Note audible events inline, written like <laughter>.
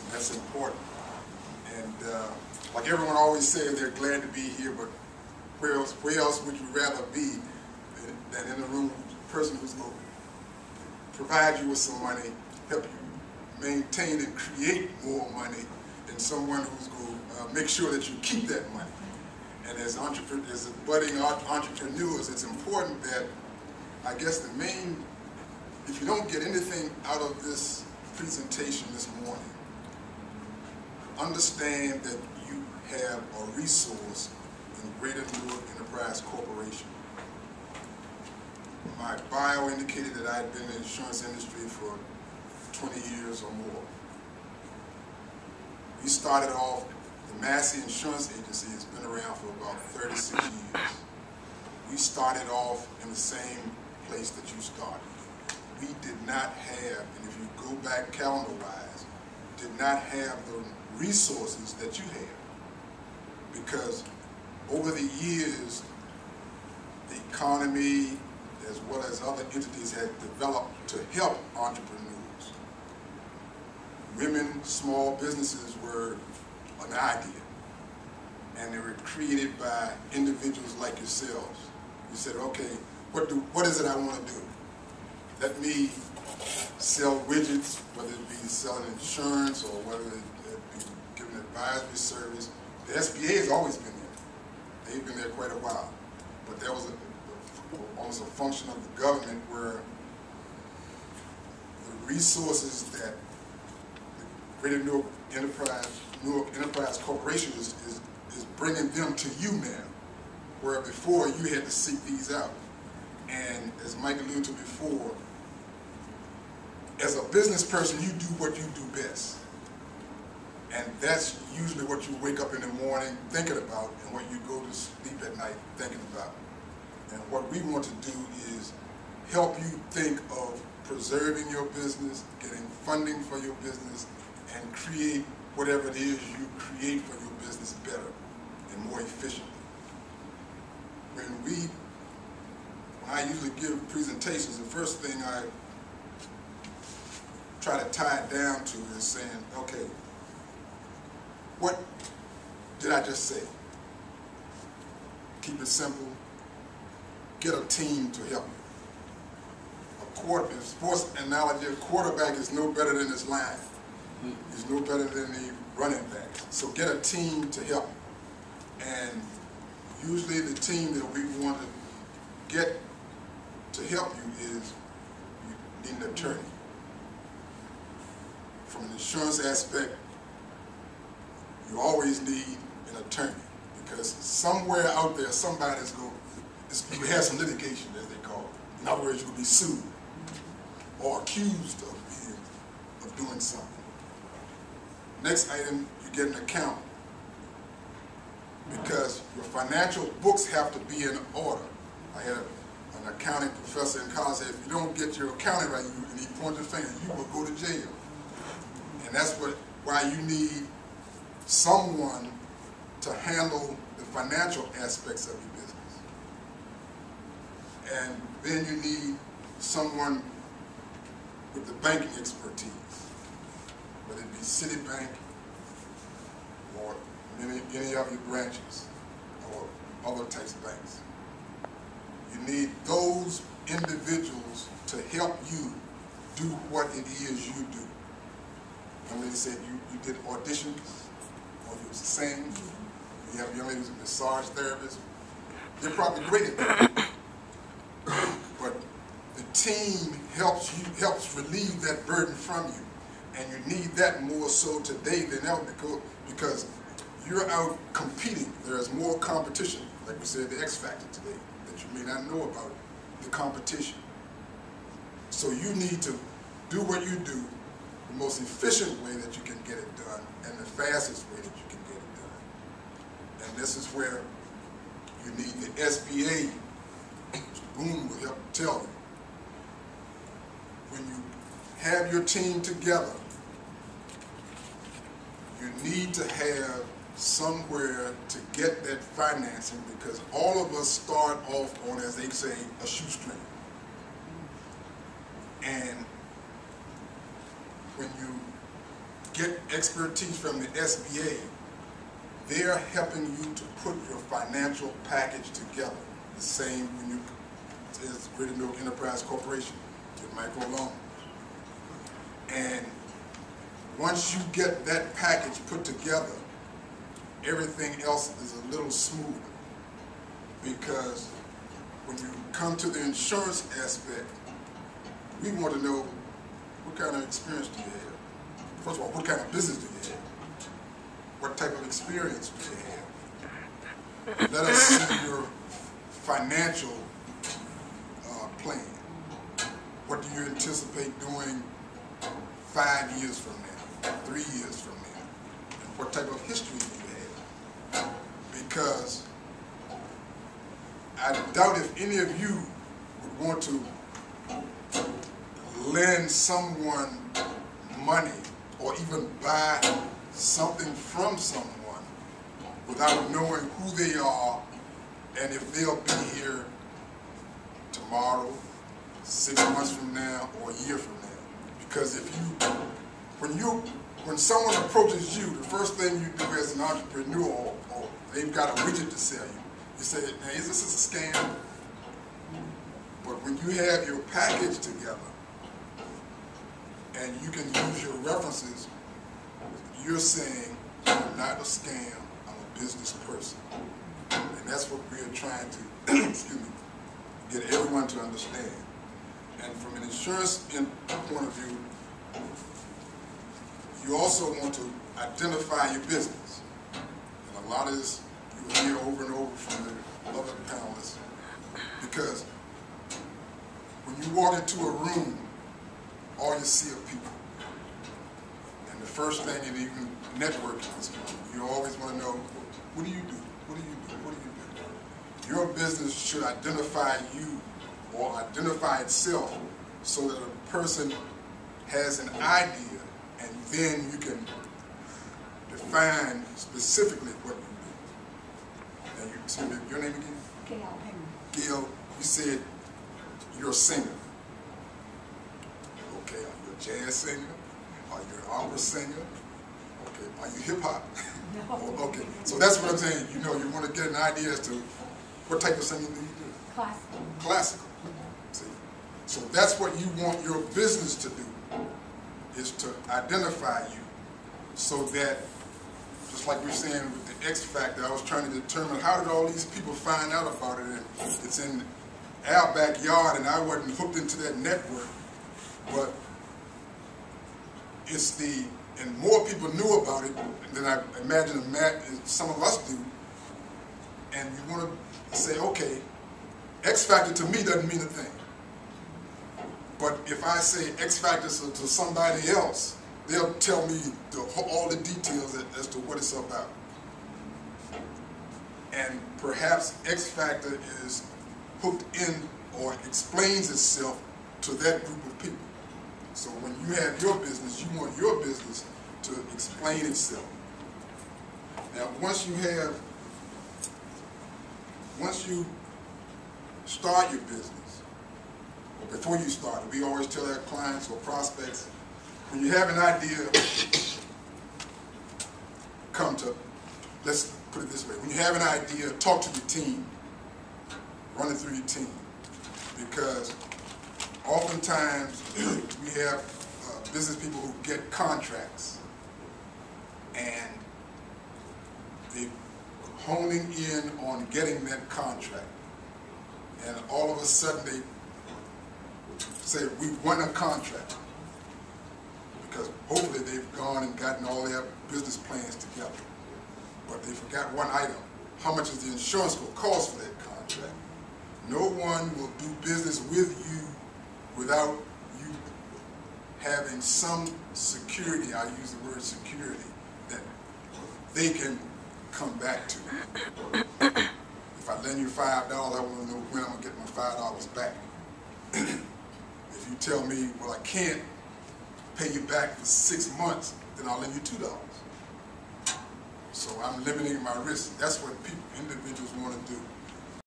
and that's important. And uh, like everyone always says, they're glad to be here, but where else, where else would you rather be than in a room with a person who's going to provide you with some money, help you maintain and create more money, and someone who's going to uh, make sure that you keep that money. And as, as budding entrepreneurs, it's important that, I guess the main, if you don't get anything out of this presentation this morning, understand that you have a resource in Greater Newark Enterprise Corporation. My bio indicated that I had been in the insurance industry for 20 years or more. We started off, the Massey Insurance Agency has been around for about 36 years. We started off in the same place that you started. We did not have, and if you go back calendar-wise, did not have the resources that you have. Because over the years, the economy, as well as other entities, had developed to help entrepreneurs. Women, small businesses were an idea, and they were created by individuals like yourselves. You said, okay, what, do, what is it I want to do? Let me sell widgets, whether it be selling insurance or whether it be giving advisory service. The SBA has always been there. They've been there quite a while. But there was a, a, almost a function of the government where the resources that the Greater Newark Enterprise, Newark Enterprise Corporation is, is, is bringing them to you now, where before you had to seek these out. And as Mike alluded to before, as a business person, you do what you do best. And that's usually what you wake up in the morning thinking about and what you go to sleep at night thinking about. And what we want to do is help you think of preserving your business, getting funding for your business, and create whatever it is you create for your business better and more efficiently. When we, when I usually give presentations, the first thing I try to tie it down to is saying, okay, what did I just say? Keep it simple. Get a team to help you. A quarter, sports analogy, a quarterback is no better than his line. Hmm. He's no better than the running back. So get a team to help you. And usually the team that we want to get to help you is you need an attorney from an insurance aspect, you always need an attorney because somewhere out there, somebody's going to, have some litigation, as they call it. In other words, you will be sued or accused of being, of doing something. Next item, you get an account because your financial books have to be in order. I had an accounting professor in college if you don't get your accounting right, you, and he pointed the finger, you will go to jail. And that's what why you need someone to handle the financial aspects of your business. And then you need someone with the banking expertise, whether it be Citibank or any, any of your branches or other types of banks. You need those individuals to help you do what it is you do. Lady said you, you did auditions, or you sang. You have young ladies, a massage therapists. They're probably great at that. <coughs> but the team helps you helps relieve that burden from you. And you need that more so today than ever because, because you're out competing. There's more competition, like we said, the X Factor today, that you may not know about, the competition. So you need to do what you do the most efficient way that you can get it done and the fastest way that you can get it done. And this is where you need the SBA, Boone will help tell you. When you have your team together, you need to have somewhere to get that financing because all of us start off on, as they say, a shoestring. And when you get expertise from the SBA, they're helping you to put your financial package together. The same when you, as Greater Newark Enterprise Corporation, get microloans. And once you get that package put together, everything else is a little smoother. Because when you come to the insurance aspect, we want to know what kind of experience do you have? First of all, what kind of business do you have? What type of experience do you have? Let us see your financial uh, plan. What do you anticipate doing five years from now, three years from now? What type of history do you have? Because I doubt if any of you would want to lend someone money or even buy something from someone without knowing who they are and if they'll be here tomorrow, six months from now, or a year from now. Because if you, when you, when someone approaches you, the first thing you do as an entrepreneur, or, they've got a widget to sell you, you say, now is this a scam? But when you have your package together, and you can use your references, you're saying, I'm not a scam, I'm a business person. And that's what we are trying to, <clears throat> excuse me, get everyone to understand. And from an insurance in point of view, you also want to identify your business. And a lot of this you hear over and over from the other panelists, because when you walk into a room, all you see are people. And the first thing in even networking is you always want to know, what do you do? What do you do? What do you do? Your business should identify you or identify itself so that a person has an idea and then you can define specifically what you do. And you, excuse me, your name again? Gail. Gail, you said you're a singer. Okay, are you a jazz singer? Are you an opera singer? Okay, are you hip hop? No. <laughs> Oh, okay, so that's what I'm saying. You know, you want to get an idea as to what type of singing do you do? Classical. Classical. See, so that's what you want your business to do, is to identify you, so that, just like we we're saying with the X Factor, I was trying to determine how did all these people find out about it, and it's in our backyard, and I wasn't hooked into that network, but it's the, and more people knew about it than I imagine some of us do, and you want to say, okay, X Factor to me doesn't mean a thing. But if I say X Factor to, somebody else, they'll tell me the, all the details as, as to what it's about. And perhaps X Factor is hooked in or explains itself to that group of people. So when you have your business, you want your business to explain itself. Now, once you have, once you start your business, or before you start it, we always tell our clients or prospects, when you have an idea, come to, let's put it this way, when you have an idea, talk to your team, run it through your team, because oftentimes <clears throat> we have uh, business people who get contracts. And they honing in on getting that contract. And all of a sudden they say we won a contract. Because hopefully they've gone and gotten all their business plans together. But they forgot one item. How much is the insurance going to cost for that contract? No one will do business with you without you having some security, I use the word security, that they can come back to. If I lend you five dollars, I want to know when I'm gonna get my five dollars back. <clears throat> if you tell me, well, I can't pay you back for six months, then I'll lend you two dollars. So I'm limiting my risk. That's what people, individuals want to do.